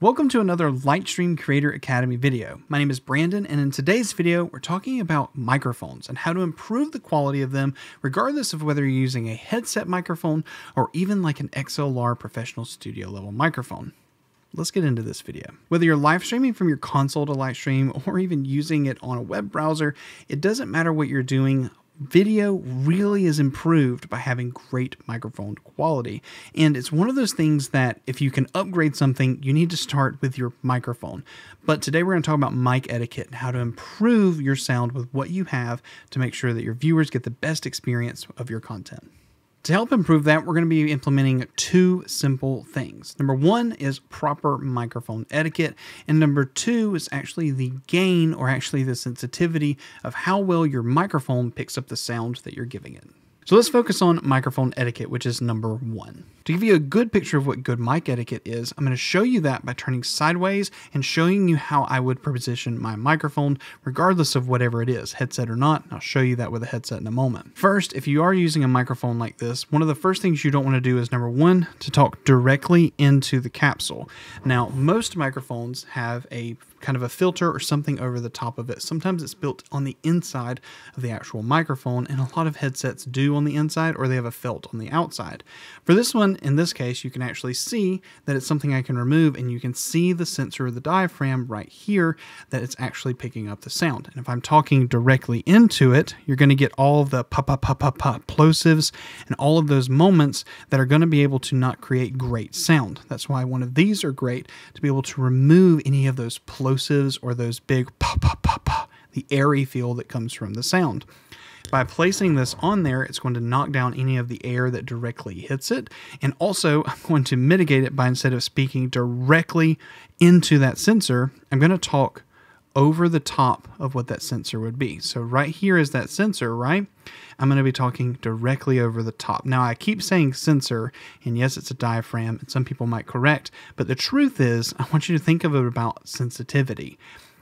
Welcome to another Lightstream Creator Academy video. My name is Brandon and in today's video we're talking about microphones and how to improve the quality of them regardless of whether you're using a headset microphone or even like an XLR professional studio level microphone. Let's get into this video. Whether you're live streaming from your console to Lightstream or even using it on a web browser, it doesn't matter what you're doing, video really is improved by having great microphone quality. And it's one of those things that if you can upgrade something, you need to start with your microphone. But today we're going to talk about mic etiquette and how to improve your sound with what you have to make sure that your viewers get the best experience of your content. To help improve that, we're going to be implementing two simple things. Number one is proper microphone etiquette, and number two is actually the gain or actually the sensitivity of how well your microphone picks up the sound that you're giving it. So let's focus on microphone etiquette, which is number one. To give you a good picture of what good mic etiquette is, I'm going to show you that by turning sideways and showing you how I would position my microphone, regardless of whatever it is, headset or not. I'll show you that with a headset in a moment. First, if you are using a microphone like this, one of the first things you don't want to do is number one, to talk directly into the capsule. Now, most microphones have a kind of a filter or something over the top of it. Sometimes it's built on the inside of the actual microphone, and a lot of headsets do on the inside or they have a felt on the outside. For this one, in this case, you can actually see that it's something I can remove, and you can see the sensor of the diaphragm right here that it's actually picking up the sound. And if I'm talking directly into it, you're going to get all the pa pa pa pa pa plosives and all of those moments that are going to be able to not create great sound. That's why one of these are great to be able to remove any of those plosives or those big pa pa pa pa, the airy feel that comes from the sound. By placing this on there, it's going to knock down any of the air that directly hits it. And also, I'm going to mitigate it by instead of speaking directly into that sensor, I'm going to talk over the top of what that sensor would be. So right here is that sensor, right? I'm going to be talking directly over the top. Now I keep saying sensor, and yes, it's a diaphragm, and some people might correct, but the truth is, I want you to think of it about sensitivity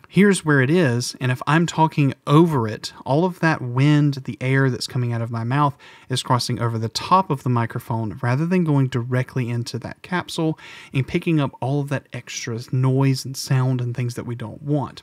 here's where it is. And if I'm talking over it, all of that wind, the air that's coming out of my mouth is crossing over the top of the microphone rather than going directly into that capsule and picking up all of that extra noise and sound and things that we don't want.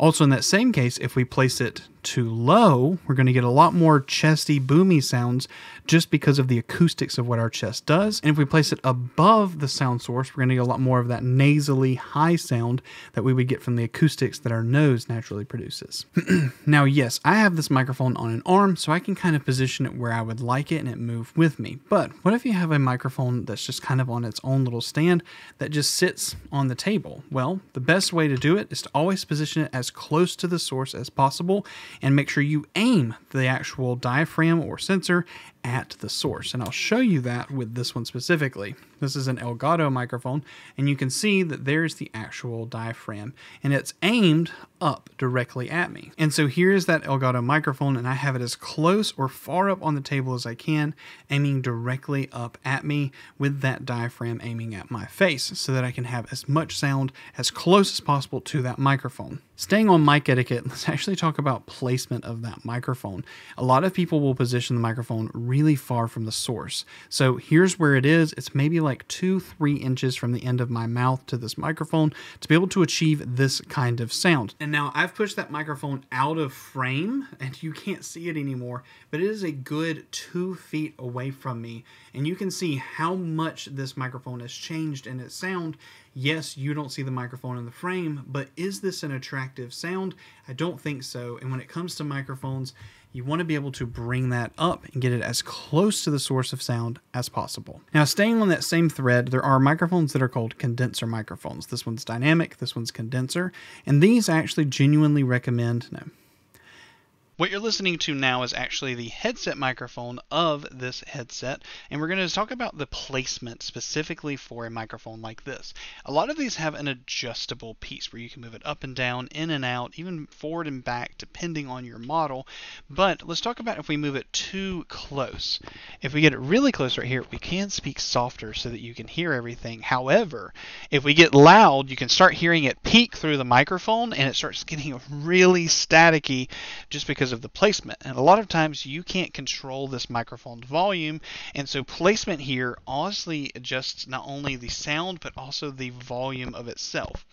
Also, in that same case, if we place it too low, we're going to get a lot more chesty, boomy sounds just because of the acoustics of what our chest does. And if we place it above the sound source, we're going to get a lot more of that nasally high sound that we would get from the acoustics that our nose naturally produces. now, yes, I have this microphone on an arm, so I can kind of position it where I would like it and it move with me. But what if you have a microphone that's just kind of on its own little stand that just sits on the table? Well, the best way to do it is to always position it as close to the source as possible and make sure you aim the actual diaphragm or sensor at the source. And I'll show you that with this one specifically. This is an Elgato microphone, and you can see that there's the actual diaphragm, and it's aimed up directly at me. And so here's that Elgato microphone, and I have it as close or far up on the table as I can, aiming directly up at me with that diaphragm aiming at my face so that I can have as much sound as close as possible to that microphone. Staying on mic etiquette, let's actually talk about placement of that microphone. A lot of people will position the microphone really far from the source. So here's where it is. It's maybe like two, three inches from the end of my mouth to this microphone to be able to achieve this kind of sound. And now I've pushed that microphone out of frame and you can't see it anymore, but it is a good two feet away from me. And you can see how much this microphone has changed in its sound yes, you don't see the microphone in the frame, but is this an attractive sound? I don't think so. And when it comes to microphones, you want to be able to bring that up and get it as close to the source of sound as possible. Now, staying on that same thread, there are microphones that are called condenser microphones. This one's dynamic, this one's condenser, and these I actually genuinely recommend. No, what you're listening to now is actually the headset microphone of this headset, and we're going to talk about the placement specifically for a microphone like this. A lot of these have an adjustable piece where you can move it up and down, in and out, even forward and back, depending on your model. But let's talk about if we move it too close. If we get it really close right here, we can speak softer so that you can hear everything. However, if we get loud, you can start hearing it peak through the microphone, and it starts getting really staticky just because because of the placement. And a lot of times you can't control this microphone's volume, and so placement here honestly adjusts not only the sound but also the volume of itself.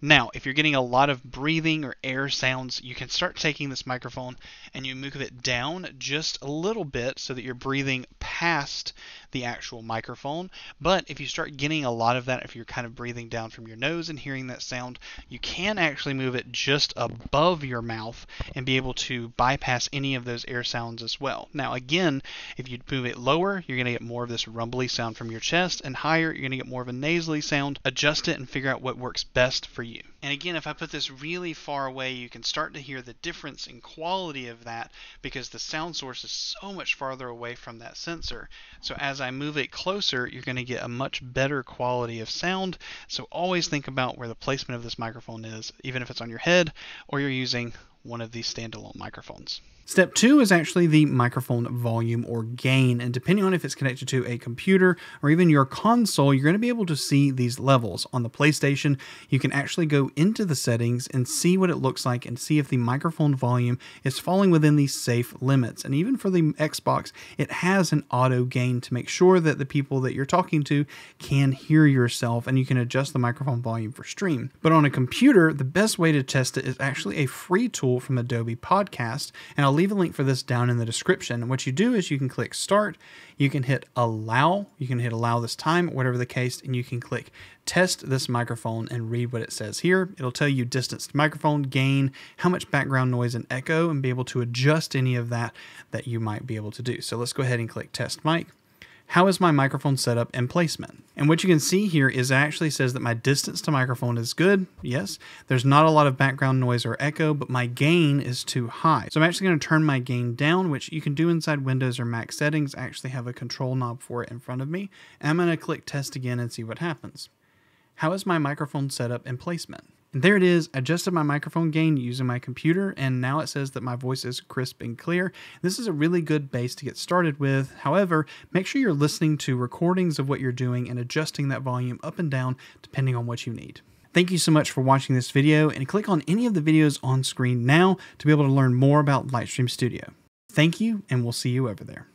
Now, if you're getting a lot of breathing or air sounds, you can start taking this microphone and you move it down just a little bit so that you're breathing past the actual microphone. But if you start getting a lot of that, if you're kind of breathing down from your nose and hearing that sound, you can actually move it just above your mouth and be able to bypass any of those air sounds as well. Now, again, if you move it lower, you're going to get more of this rumbly sound from your chest, and higher, you're going to get more of a nasally sound. Adjust it and figure out what works best for you. And again, if I put this really far away, you can start to hear the difference in quality of that because the sound source is so much farther away from that sensor. So as I move it closer, you're going to get a much better quality of sound. So always think about where the placement of this microphone is, even if it's on your head or you're using one of these standalone microphones. Step two is actually the microphone volume or gain. And depending on if it's connected to a computer or even your console, you're going to be able to see these levels. On the PlayStation, you can actually go into the settings and see what it looks like and see if the microphone volume is falling within these safe limits. And even for the Xbox, it has an auto gain to make sure that the people that you're talking to can hear yourself and you can adjust the microphone volume for stream. But on a computer, the best way to test it is actually a free tool from Adobe Podcast. And I'll leave a link for this down in the description. What you do is you can click start, you can hit allow, you can hit allow this time, whatever the case, and you can click test this microphone and read what it says here. It'll tell you distance microphone, gain, how much background noise and echo, and be able to adjust any of that that you might be able to do. So let's go ahead and click test mic how is my microphone setup and placement? And what you can see here is actually says that my distance to microphone is good. Yes, there's not a lot of background noise or echo, but my gain is too high. So I'm actually going to turn my gain down, which you can do inside Windows or Mac settings. I actually have a control knob for it in front of me. And I'm going to click test again and see what happens. How is my microphone setup and placement? And there it is, adjusted my microphone gain using my computer, and now it says that my voice is crisp and clear. This is a really good base to get started with. However, make sure you're listening to recordings of what you're doing and adjusting that volume up and down depending on what you need. Thank you so much for watching this video, and click on any of the videos on screen now to be able to learn more about Lightstream Studio. Thank you, and we'll see you over there.